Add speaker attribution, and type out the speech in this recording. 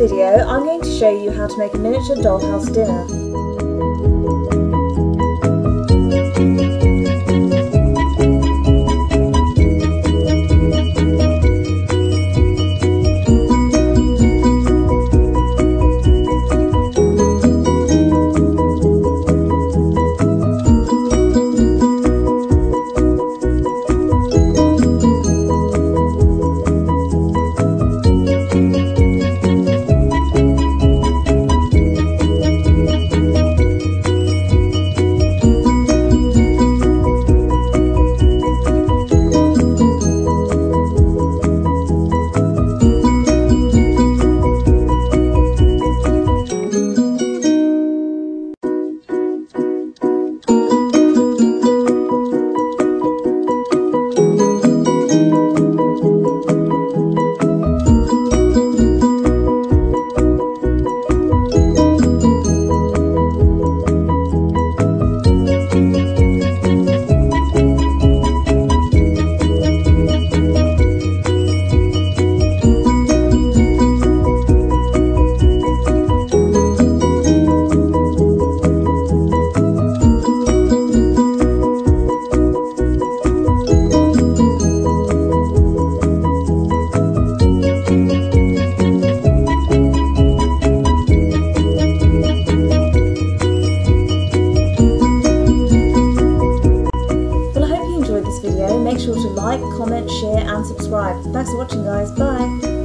Speaker 1: video, I'm going to show you how to make a miniature dollhouse dinner. Video. Make sure to like, comment, share and subscribe. Thanks for watching guys. Bye!